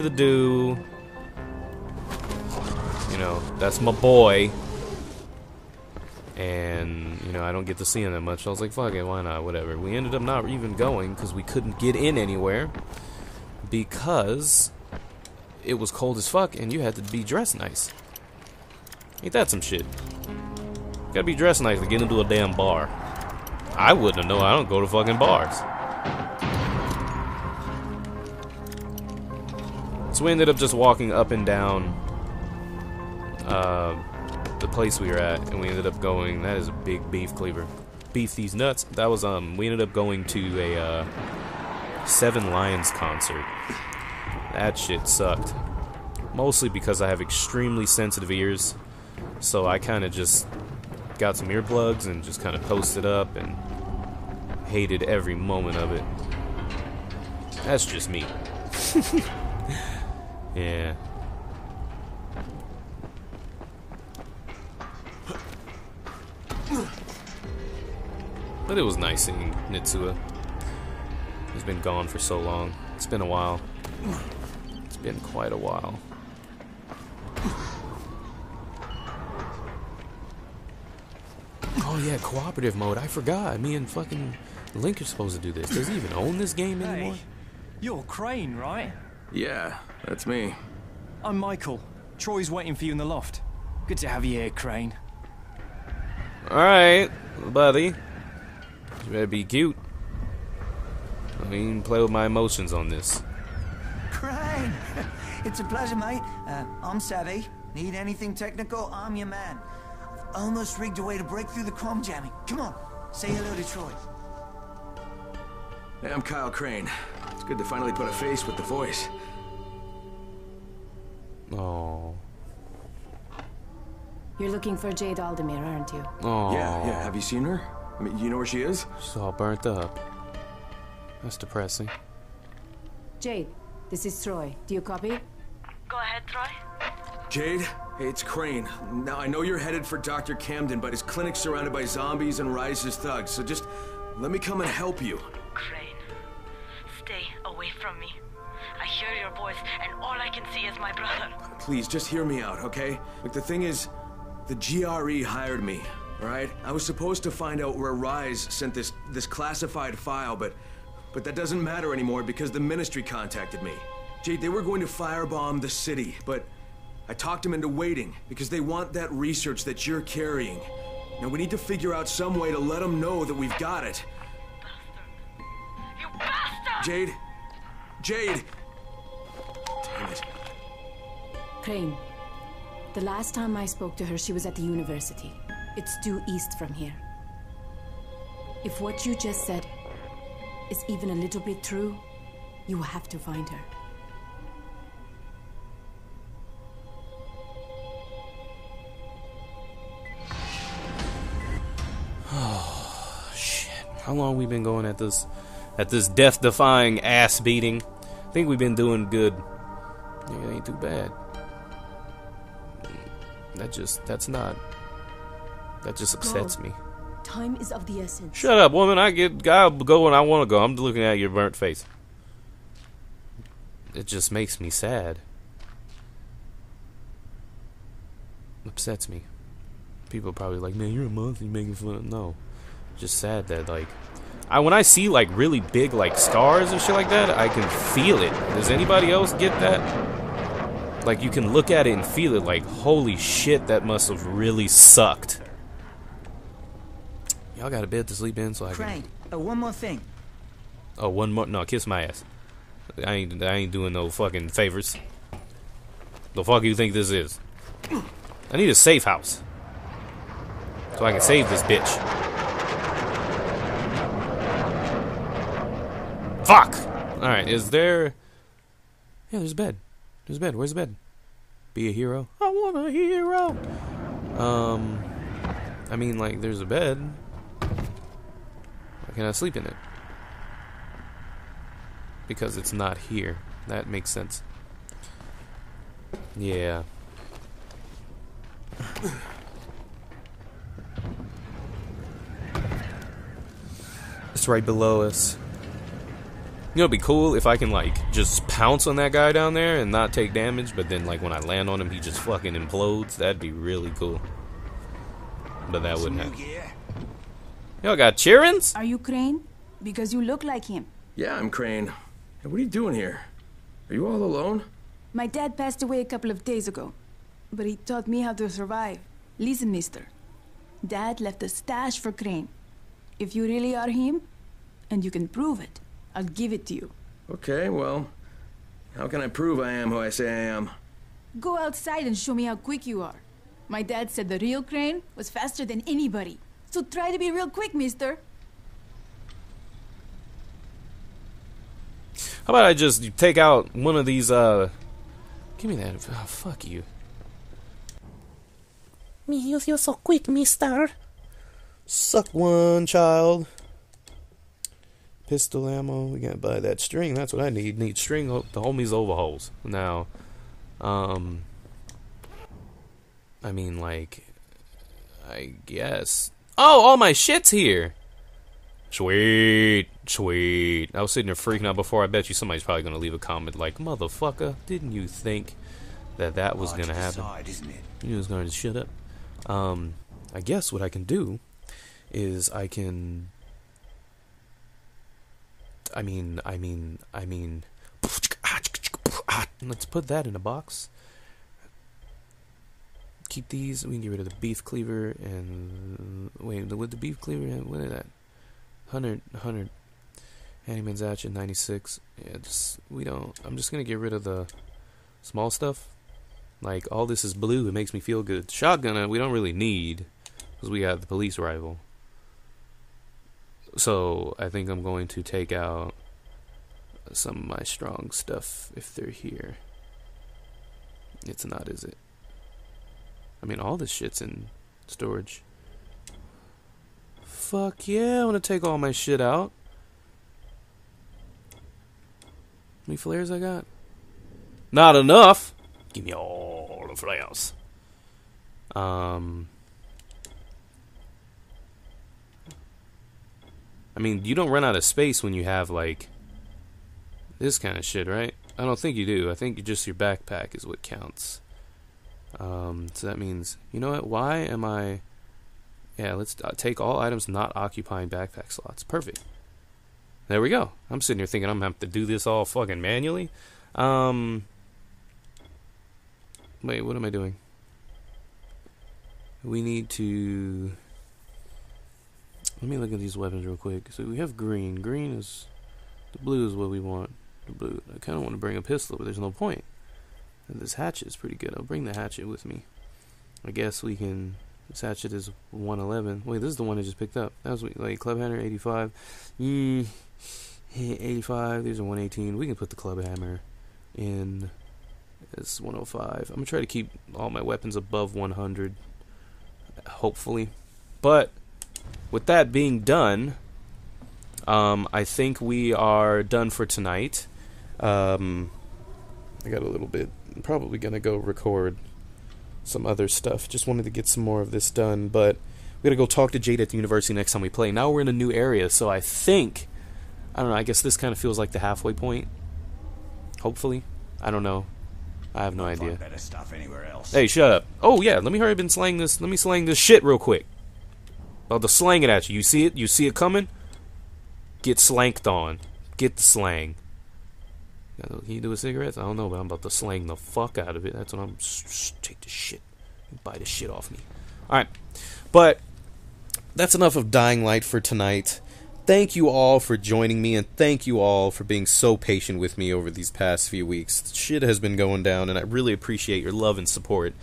to do. You know, that's my boy. And, you know, I don't get to see him that much. So I was like, fuck it, why not? Whatever. We ended up not even going because we couldn't get in anywhere because it was cold as fuck and you had to be dressed nice. Ain't that some shit? gotta be dressed nice to get into a damn bar. I wouldn't known. I don't go to fucking bars. So we ended up just walking up and down uh, the place we were at, and we ended up going. That is a big beef cleaver. Beef these nuts. That was um. We ended up going to a uh, Seven Lions concert. That shit sucked. Mostly because I have extremely sensitive ears, so I kind of just got some earplugs and just kind of posted up and hated every moment of it. That's just me. yeah. But it was nice seeing Nitsua. He's been gone for so long. It's been a while. It's been quite a while. Oh yeah, cooperative mode. I forgot. Me and fucking Link are supposed to do this. Does he even own this game anymore? Hey, you're Crane, right? Yeah, that's me. I'm Michael. Troy's waiting for you in the loft. Good to have you here, Crane. Alright, buddy. You better be cute. I mean, play with my emotions on this. Crane! it's a pleasure, mate. Uh, I'm Savvy. Need anything technical, I'm your man. I've almost rigged a way to break through the crom jamming. Come on, say hello to Troy. Hey, I'm Kyle Crane. It's good to finally put a face with the voice. Oh. You're looking for Jade Aldemir, aren't you? Oh. Yeah, yeah. Have you seen her? I mean, you know where she is? She's all burnt up. That's depressing. Jade, this is Troy. Do you copy? Go ahead, Troy. Jade? Hey, it's Crane. Now, I know you're headed for Dr. Camden, but his clinic's surrounded by zombies and Rais's thugs, so just let me come and help you. Crane, stay away from me. I hear your voice, and all I can see is my brother. Please, just hear me out, okay? Look, the thing is, the GRE hired me, alright? I was supposed to find out where Rais sent this this classified file, but but that doesn't matter anymore because the ministry contacted me. Jade, they were going to firebomb the city, but I talked them into waiting because they want that research that you're carrying. Now we need to figure out some way to let them know that we've got it. You bastard! Jade? Jade! Damn it. Crane. The last time I spoke to her, she was at the university. It's due east from here. If what you just said is even a little bit true, you have to find her. Oh, shit. How long we been going at this at this death defying ass beating? I think we've been doing good. Yeah, it ain't too bad. That just that's not that just upsets me. Time is of the essence. Shut up, woman. I get I'll go when I want to go. I'm looking at your burnt face. It just makes me sad. Upsets me. People are probably like, "Man, you're a monster. You making fun of." No, just sad that like, I when I see like really big like scars and shit like that, I can feel it. Does anybody else get that? Like you can look at it and feel it. Like, holy shit, that must have really sucked. Y'all got a bed to sleep in, so I can. Crane, uh, one more thing. Oh, one more. No, kiss my ass. I ain't. I ain't doing no fucking favors. The fuck you think this is? I need a safe house so I can save this bitch. Fuck. All right. Is there? Yeah, there's a bed. There's a bed. Where's the bed? Be a hero. I want a hero. Um, I mean, like, there's a bed. Why can't I sleep in it? Because it's not here. That makes sense. Yeah. It's right below us. You know, it'd be cool if I can like just pounce on that guy down there and not take damage, but then like when I land on him, he just fucking implodes. That'd be really cool. But that wouldn't happen. Y'all got cheerings? Are you Crane? Because you look like him. Yeah, I'm Crane. Hey, what are you doing here? Are you all alone? My dad passed away a couple of days ago, but he taught me how to survive. Listen, mister. Dad left a stash for Crane. If you really are him, and you can prove it, I'll give it to you. Okay, well, how can I prove I am who I say I am? Go outside and show me how quick you are. My dad said the real Crane was faster than anybody. So try to be real quick, mister. How about I just take out one of these, uh... Give me that. Oh, fuck you. Me, you feel so quick, mister. Suck one, child. Pistol ammo. We gotta buy that string. That's what I need. Need string. to hold these overhauls. Now, um... I mean, like... I guess... Oh, all my shit's here! Sweet, sweet. I was sitting there freaking out before. I bet you somebody's probably gonna leave a comment like, "Motherfucker, didn't you think that that was gonna happen?" Isn't it? You was gonna shut up. Um, I guess what I can do is I can. I mean, I mean, I mean. Let's put that in a box. Keep these. We can get rid of the beef cleaver and wait. With the beef cleaver, what is that? 100, 100. Handyman's Hatchet, 96. Yeah, just, we don't, I'm just gonna get rid of the small stuff. Like, all this is blue, it makes me feel good. Shotgun, we don't really need, because we got the police rifle. So, I think I'm going to take out some of my strong stuff, if they're here. It's not, is it? I mean, all this shit's in storage. Fuck yeah, I want to take all my shit out. How many flares I got? Not enough. Give me all the flares. Um. I mean, you don't run out of space when you have, like, this kind of shit, right? I don't think you do. I think just your backpack is what counts. Um, so that means, you know what? Why am I. Yeah, let's uh, take all items not occupying backpack slots. Perfect. There we go. I'm sitting here thinking I'm gonna have to do this all fucking manually. Um. Wait, what am I doing? We need to. Let me look at these weapons real quick. So we have green. Green is. The blue is what we want. The blue. I kind of want to bring a pistol, but there's no point. And this hatchet is pretty good. I'll bring the hatchet with me. I guess we can this hatchet is 111. Wait, this is the one I just picked up. That was like club hammer 85. Mm, 85. These are 118. We can put the club hammer in as 105. I'm gonna try to keep all my weapons above 100, hopefully. But with that being done, um, I think we are done for tonight. Um, I got a little bit. I'm probably gonna go record some other stuff. Just wanted to get some more of this done, but we gotta go talk to Jade at the university next time we play. Now we're in a new area, so I think I don't know. I guess this kind of feels like the halfway point. Hopefully, I don't know. I have no idea. Better stuff anywhere else. Hey, shut up. Oh yeah, let me hurry up and slang this. Let me slang this shit real quick. I'll just slang it at you. You see it? You see it coming? Get slanked on. Get the slang. Can you do with cigarettes? I don't know, but I'm about to slang the fuck out of it. That's what I'm. Take the shit. Buy the shit off me. Alright. But that's enough of Dying Light for tonight. Thank you all for joining me, and thank you all for being so patient with me over these past few weeks. Shit has been going down, and I really appreciate your love and support.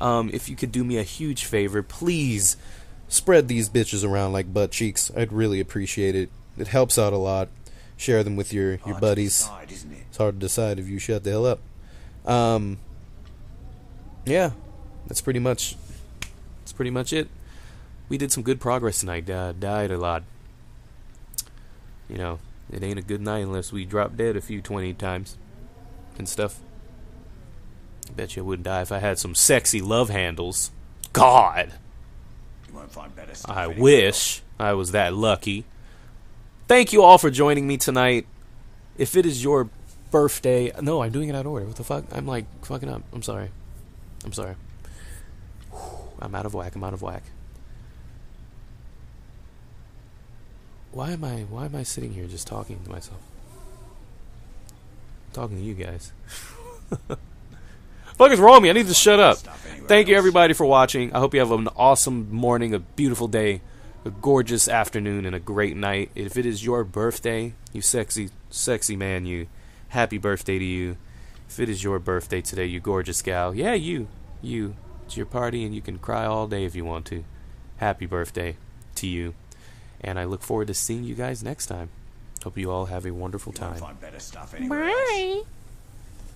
Um, if you could do me a huge favor, please spread these bitches around like butt cheeks. I'd really appreciate it. It helps out a lot. Share them with your, your Hard buddies. decide, it? It's hard to decide if you shut the hell up. Um, yeah, that's pretty much. That's pretty much it. We did some good progress tonight. Uh, died a lot. You know, it ain't a good night unless we drop dead a few twenty times and stuff. I bet you I wouldn't die if I had some sexy love handles. God, won't find better stuff. I anywhere wish I was that lucky. Thank you all for joining me tonight. If it is your birthday, no, I'm doing it out of order. What the fuck? I'm like fucking up. I'm sorry. I'm sorry. I'm out of whack. I'm out of whack. Why am I why am I sitting here just talking to myself? talking to you guys. fuck is wrong with me? I need to shut up. Thank you everybody for watching. I hope you have an awesome morning, a beautiful day, a gorgeous afternoon, and a great night. If it is your birthday, you sexy, sexy man, you happy birthday to you. If it is your birthday today, you gorgeous gal, yeah, you, you. It's your party, and you can cry all day if you want to. Happy birthday to you. And I look forward to seeing you guys next time. Hope you all have a wonderful time. Bye.